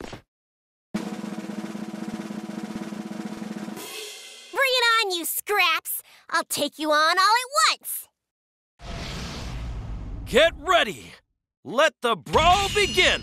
Bring it on, you scraps! I'll take you on all at once! Get ready! Let the brawl begin!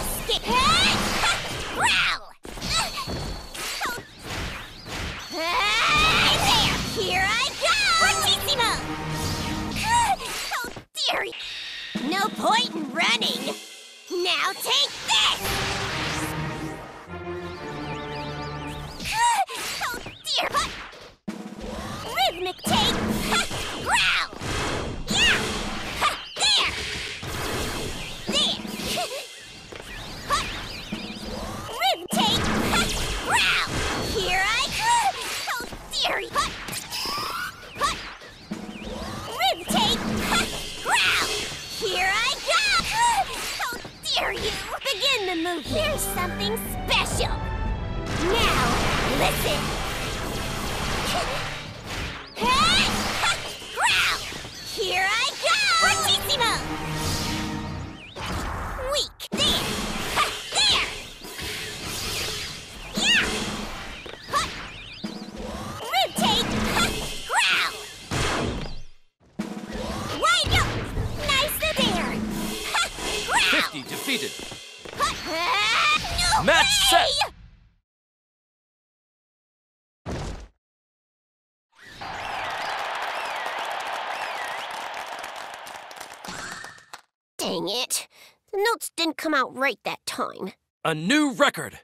Hey! Growl! Hey, there! Here I go! Fortissimo! Oh dear! No point in running! Now take this! Oh you! Begin the move. Here's something special. Now, listen. Defeated. No Match way! set. Dang it. The notes didn't come out right that time. A new record.